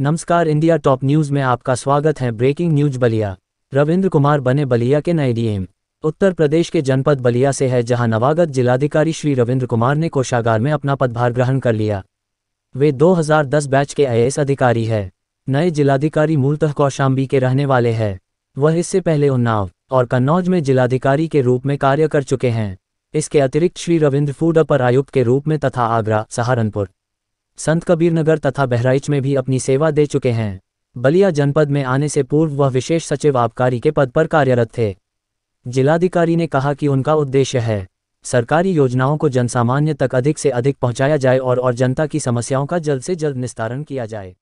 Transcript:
नमस्कार India top news में आपका स्वागत है ब्रेकिंग न्यूज़ बलिया। रविंद्र कुमार बने बलिया के नए डीएम। उत्तर प्रदेश के जनपद बलिया से है, जहाँ नवागत जिलाधिकारी श्री रविंद्र कुमार ने कोषागार में अपना पदभार ग्रहण कर लिया। वे 2010 बैच के आईएएस अधिकारी है। नए जिलाधिकारी मूलतः कौशाम्बी के रहने वाले हैं। वह इससे पहले उन्नाव और कन्नौज में जिलाधिकारी के रूप में कार्य कर चुके हैं। इसके अतिरिक्त श्री रविंद्र फ़ूड अपर आयुक्त के रूप में तथा आगरा, सहारनपुर। संत कबीरनगर तथा बहराइच में भी अपनी सेवा दे चुके हैं। बलिया जनपद में आने से पूर्व वह विशेष सचिव आबकारी के पद पर कार्यरत थे। जिलाधिकारी ने कहा कि उनका उद्देश्य है, सरकारी योजनाओं को जनसामान्य तक अधिक से अधिक पहुँचाया जाए और और जनता की समस्याओं का जल्द से जल्द निस्तारण किया जाए।